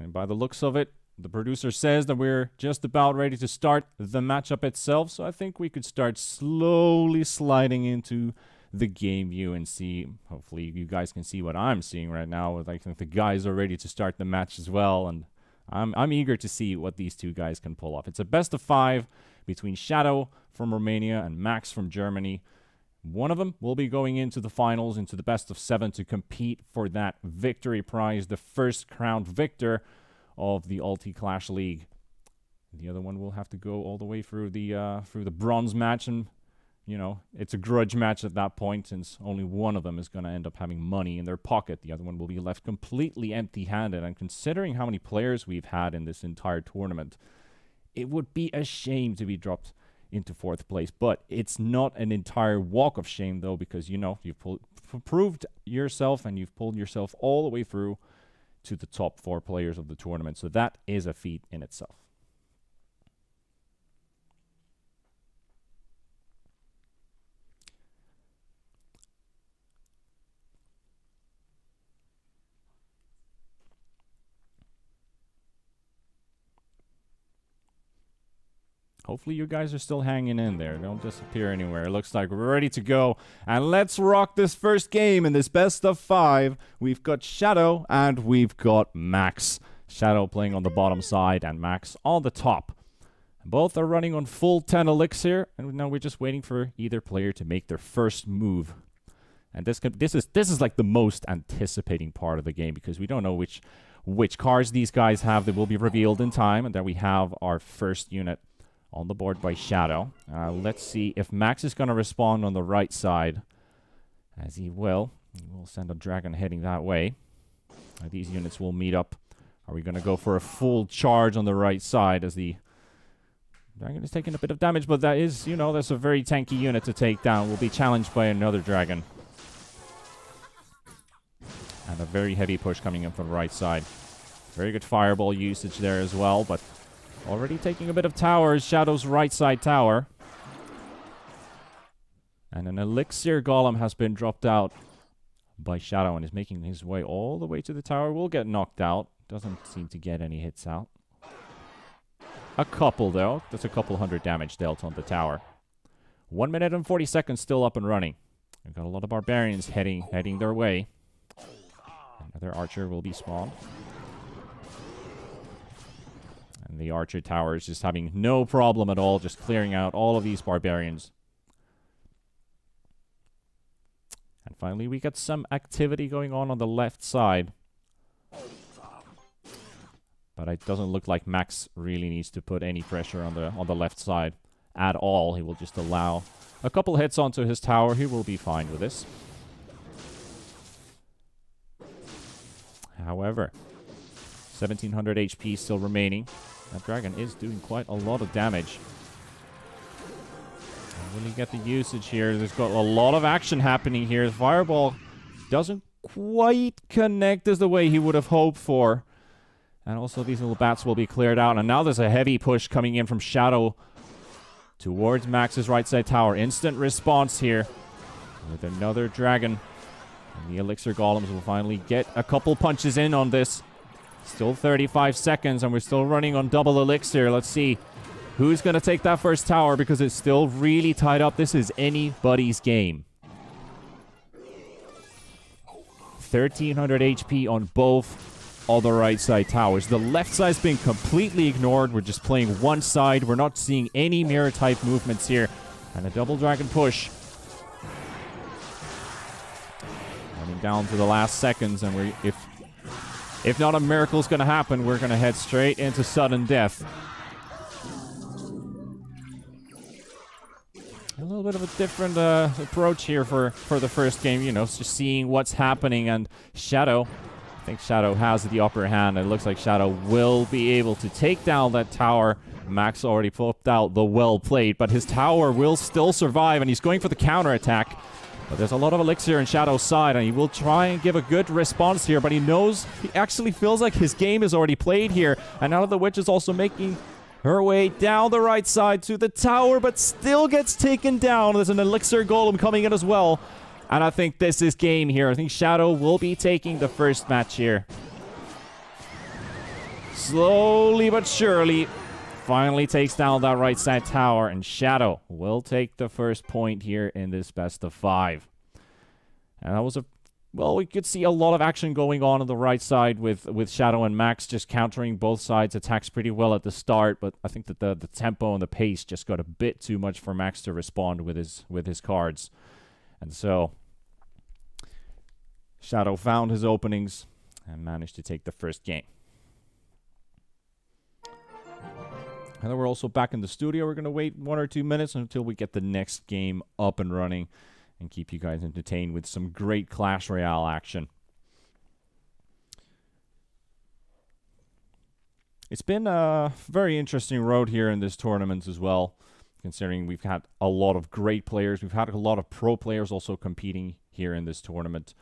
And by the looks of it, the producer says that we're just about ready to start the matchup itself, so I think we could start slowly sliding into the game view and see. Hopefully, you guys can see what I'm seeing right now. I think the guys are ready to start the match as well, and I'm I'm eager to see what these two guys can pull off. It's a best of five between Shadow from Romania and Max from Germany. One of them will be going into the finals, into the best of seven, to compete for that victory prize, the first crowned victor of the Ulti Clash League. The other one will have to go all the way through the uh, through the bronze match, and you know it's a grudge match at that point, since only one of them is going to end up having money in their pocket. The other one will be left completely empty-handed. And considering how many players we've had in this entire tournament, it would be a shame to be dropped into fourth place. But it's not an entire walk of shame, though, because you know you've pulled, proved yourself and you've pulled yourself all the way through to the top four players of the tournament. So that is a feat in itself. Hopefully you guys are still hanging in there. Don't disappear anywhere. It looks like we're ready to go. And let's rock this first game in this best of five. We've got Shadow and we've got Max. Shadow playing on the bottom side and Max on the top. Both are running on full 10 elixir, and now we're just waiting for either player to make their first move. And this can, this is this is like the most anticipating part of the game because we don't know which which cards these guys have that will be revealed in time, and then we have our first unit on the board by Shadow. Uh, let's see if Max is going to respond on the right side, as he will. He will send a dragon heading that way. Uh, these units will meet up. Are we going to go for a full charge on the right side as the dragon is taking a bit of damage, but that is, you know, that's a very tanky unit to take down. We'll be challenged by another dragon. And a very heavy push coming in from the right side. Very good fireball usage there as well, but Already taking a bit of towers. Shadow's right side tower. And an elixir golem has been dropped out by Shadow and is making his way all the way to the tower. Will get knocked out. Doesn't seem to get any hits out. A couple, though. That's a couple hundred damage dealt on the tower. One minute and 40 seconds still up and running. We've got a lot of barbarians heading heading their way. Another archer will be spawned. And the Archer Tower is just having no problem at all, just clearing out all of these barbarians. And finally, we got some activity going on on the left side. But it doesn't look like Max really needs to put any pressure on the on the left side at all. He will just allow a couple hits onto his tower. He will be fine with this. However, 1700 HP still remaining. That dragon is doing quite a lot of damage. And when you get the usage here, there's got a lot of action happening here. Fireball doesn't quite connect as the way he would have hoped for. And also these little bats will be cleared out. And now there's a heavy push coming in from Shadow towards Max's right side tower. Instant response here with another dragon. And the Elixir Golems will finally get a couple punches in on this. Still 35 seconds, and we're still running on double elixir. Let's see who's going to take that first tower because it's still really tied up. This is anybody's game. 1300 HP on both all the right side towers. The left side's been completely ignored. We're just playing one side. We're not seeing any mirror type movements here. And a double dragon push. Running down to the last seconds, and we if if not a miracle's going to happen, we're going to head straight into sudden death. A little bit of a different uh, approach here for, for the first game, you know, just seeing what's happening. And Shadow, I think Shadow has the upper hand. It looks like Shadow will be able to take down that tower. Max already flipped out the well played, but his tower will still survive, and he's going for the counter attack. But there's a lot of elixir in Shadow's side, and he will try and give a good response here, but he knows, he actually feels like his game is already played here. And now the Witch is also making her way down the right side to the tower, but still gets taken down. There's an elixir golem coming in as well. And I think this is game here. I think Shadow will be taking the first match here. slowly but surely finally takes down that right side tower, and Shadow will take the first point here in this best of five. And that was a well, we could see a lot of action going on on the right side with, with Shadow and Max just countering both sides' attacks pretty well at the start, but I think that the, the tempo and the pace just got a bit too much for Max to respond with his with his cards. And so Shadow found his openings and managed to take the first game. And then we're also back in the studio. We're going to wait one or two minutes until we get the next game up and running and keep you guys entertained with some great Clash Royale action. It's been a very interesting road here in this tournament as well, considering we've had a lot of great players. We've had a lot of pro players also competing here in this tournament,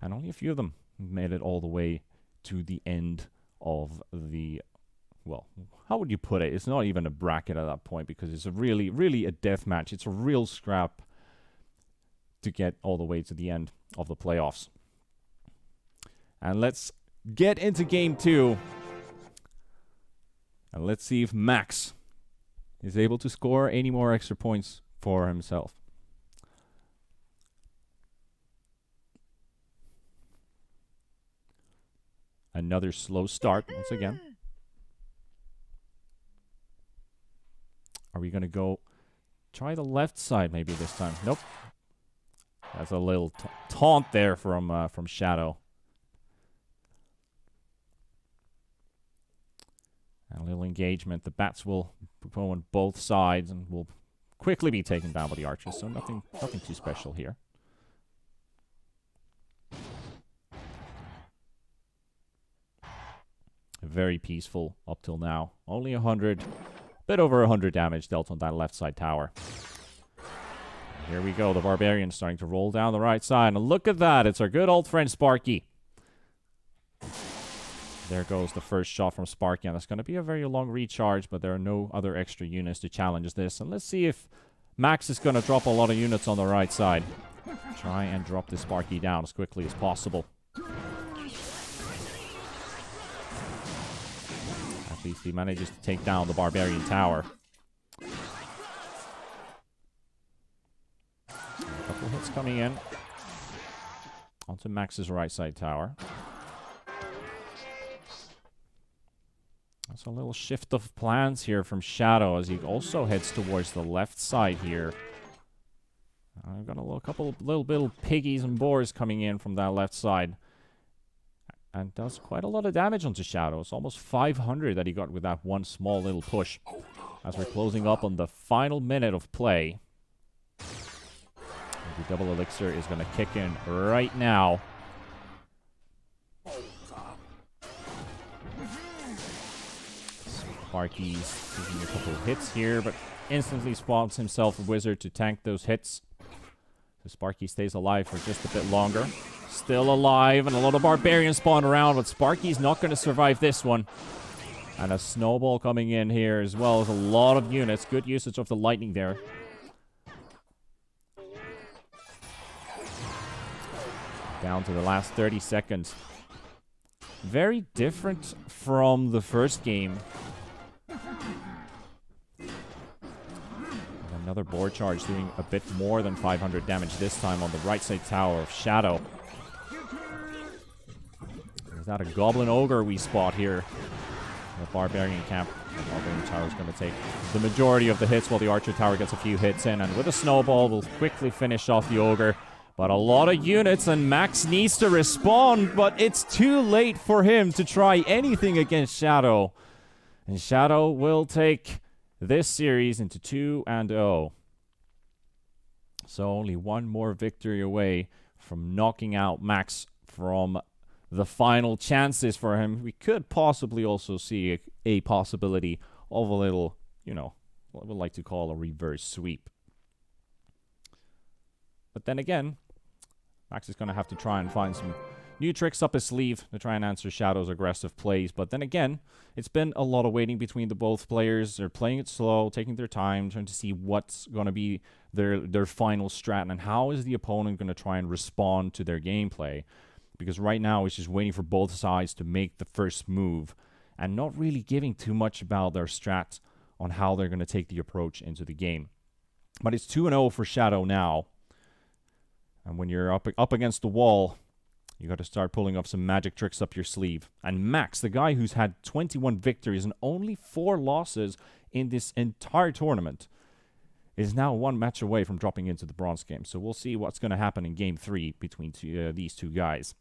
and only a few of them made it all the way to the end of the well, how would you put it? It's not even a bracket at that point because it's a really, really a death match. It's a real scrap to get all the way to the end of the playoffs. And let's get into game two. And let's see if Max is able to score any more extra points for himself. Another slow start once again. Are we going to go try the left side maybe this time? Nope. That's a little taunt there from uh, from Shadow. And a little engagement. The bats will go on both sides and will quickly be taken down by the archers. So nothing nothing too special here. Very peaceful up till now. Only a hundred Bit over 100 damage dealt on that left side tower. Here we go. The Barbarian starting to roll down the right side. And look at that. It's our good old friend Sparky. There goes the first shot from Sparky. And that's going to be a very long recharge, but there are no other extra units to challenge this. And let's see if Max is going to drop a lot of units on the right side. Try and drop the Sparky down as quickly as possible. He manages to take down the Barbarian Tower. A couple hits coming in. Onto Max's right side tower. That's a little shift of plans here from Shadow as he also heads towards the left side here. Uh, I've got a little, couple little little piggies and boars coming in from that left side and does quite a lot of damage onto Shadow. It's almost 500 that he got with that one small little push. As we're closing up on the final minute of play. The double elixir is going to kick in right now. Sparky's taking a couple hits here, but instantly spawns himself a wizard to tank those hits. So Sparky stays alive for just a bit longer. Still alive, and a lot of barbarians spawn around, but Sparky's not going to survive this one. And a snowball coming in here as well as a lot of units. Good usage of the lightning there. Down to the last 30 seconds. Very different from the first game. Another boar charge doing a bit more than 500 damage this time on the right side tower of Shadow. Is that a Goblin Ogre we spot here? The Barbarian camp. The Barbarian Tower is going to take the majority of the hits while the Archer Tower gets a few hits in. And with a Snowball, we'll quickly finish off the Ogre. But a lot of units, and Max needs to respond, but it's too late for him to try anything against Shadow. And Shadow will take this series into 2 and 0. So only one more victory away from knocking out Max from the final chances for him, we could possibly also see a, a possibility of a little, you know, what would like to call a reverse sweep. But then again, Max is going to have to try and find some new tricks up his sleeve to try and answer Shadow's aggressive plays. But then again, it's been a lot of waiting between the both players. They're playing it slow, taking their time, trying to see what's going to be their their final strat and how is the opponent going to try and respond to their gameplay because right now it's just waiting for both sides to make the first move and not really giving too much about their strat on how they're going to take the approach into the game. But it's 2 0 for Shadow now. And when you're up up against the wall, you got to start pulling off some magic tricks up your sleeve. And Max, the guy who's had 21 victories and only 4 losses in this entire tournament, is now one match away from dropping into the bronze game. So we'll see what's going to happen in game 3 between two, uh, these two guys.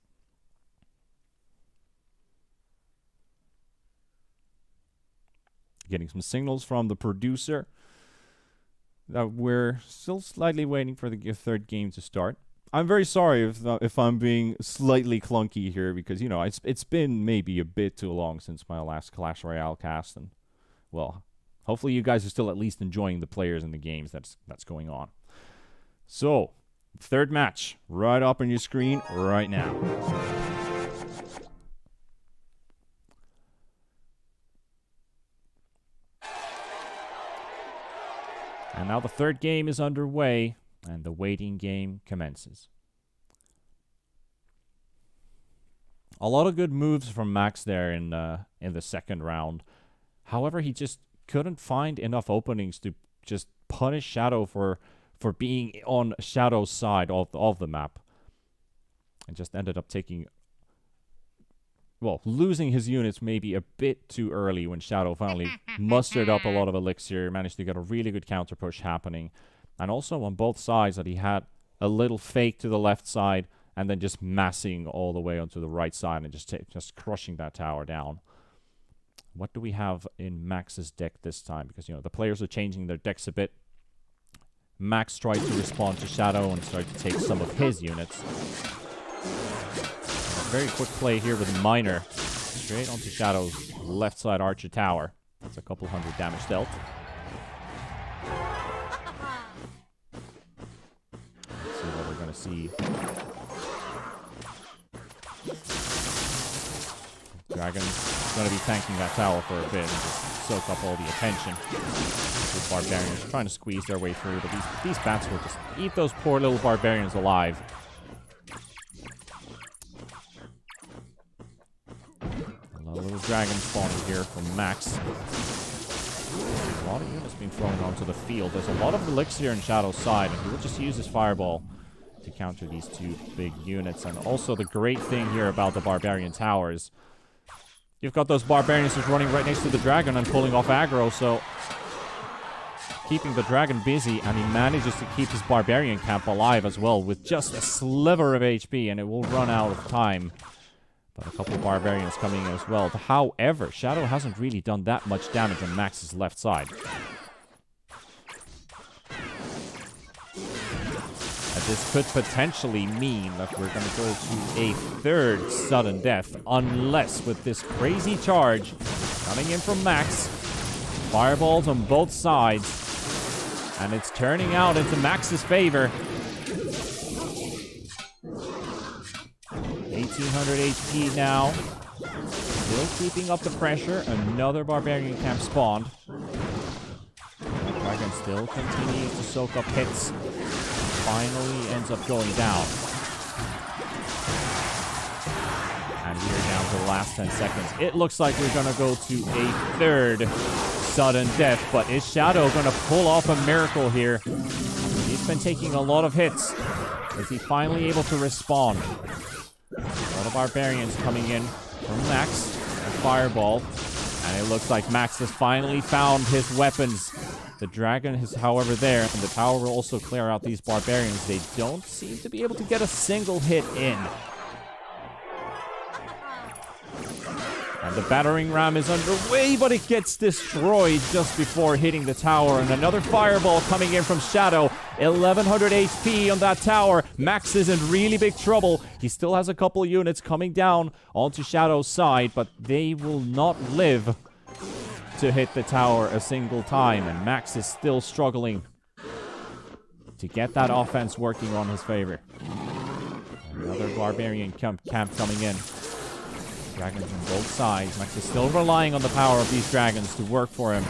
Getting some signals from the producer that we're still slightly waiting for the third game to start. I'm very sorry if uh, if I'm being slightly clunky here because you know it's it's been maybe a bit too long since my last Clash Royale cast and well, hopefully you guys are still at least enjoying the players and the games that's that's going on. So, third match right up on your screen right now. And now the third game is underway, and the waiting game commences. A lot of good moves from Max there in uh, in the second round. However, he just couldn't find enough openings to just punish Shadow for for being on Shadow's side of of the map, and just ended up taking well, losing his units maybe a bit too early when Shadow finally mustered up a lot of elixir, managed to get a really good counter push happening. And also on both sides that he had a little fake to the left side and then just massing all the way onto the right side and just just crushing that tower down. What do we have in Max's deck this time? Because, you know, the players are changing their decks a bit. Max tried to respond to Shadow and started to take some of his units. Very quick play here with Miner. Straight onto Shadow's left side Archer Tower. That's a couple hundred damage dealt. See. Dragon's to be tanking that tower for a bit and just soak up all the attention. The barbarians trying to squeeze their way through, but these, these bats will just eat those poor little barbarians alive. A little dragon spawning here from Max. A lot of units being thrown onto the field. There's a lot of elixir in Shadow's side, and he will just use his fireball to counter these two big units. And also the great thing here about the Barbarian Towers, you've got those Barbarians just running right next to the dragon and pulling off aggro, so keeping the dragon busy, and he manages to keep his Barbarian camp alive as well with just a sliver of HP, and it will run out of time. But a couple barbarians coming in as well. However, Shadow hasn't really done that much damage on Max's left side. This could potentially mean that we're going to go to a third sudden death, unless with this crazy charge coming in from Max, fireballs on both sides, and it's turning out into Max's favor. 1800 HP now. Still keeping up the pressure. Another Barbarian camp spawned. Still continues to soak up hits. Finally ends up going down. And we're down to the last 10 seconds. It looks like we're going to go to a third sudden death. But is Shadow going to pull off a miracle here? He's been taking a lot of hits. Is he finally able to respond? All the barbarians coming in from Max. A fireball. And it looks like Max has finally found his weapons. The dragon is, however, there, and the tower will also clear out these barbarians. They don't seem to be able to get a single hit in. And the battering ram is underway, but it gets destroyed just before hitting the tower. And another fireball coming in from Shadow. 1100 HP on that tower. Max is in really big trouble. He still has a couple units coming down onto Shadow's side, but they will not live to hit the tower a single time. And Max is still struggling to get that offense working on his favor. Another barbarian camp, camp coming in. Dragons on both sides. Max is still relying on the power of these dragons to work for him.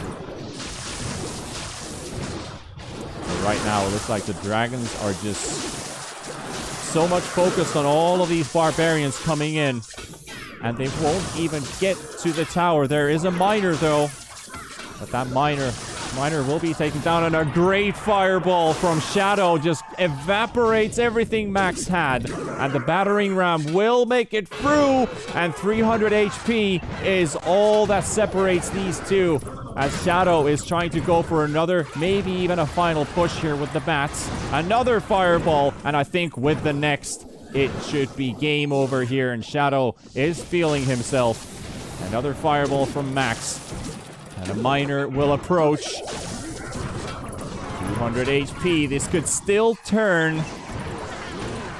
But right now, it looks like the dragons are just so much focused on all of these barbarians coming in. and they won't even get to the tower. There is a miner, though. But that miner, miner will be taken down, and a great fireball from Shadow just evaporates everything Max had. And the battering ram will make it through, and 300 HP is all that separates these two. As Shadow is trying to go for another, maybe even a final push here with the bats. Another fireball, and I think with the next, it should be game over here, and Shadow is feeling himself. Another fireball from Max. And a miner will approach. 200 HP. This could still turn.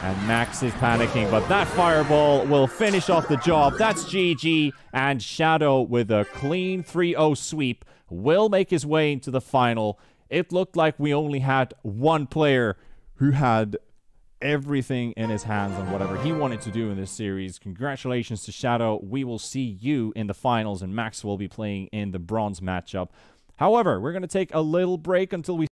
And Max is panicking, but that fireball will finish off the job. That's GG. And Shadow, with a clean 3-0 sweep, will make his way into the final. It looked like we only had one player who had everything in his hands on whatever he wanted to do in this series. Congratulations to Shadow. We will see you in the finals, and Max will be playing in the bronze matchup. However, we're going to take a little break until we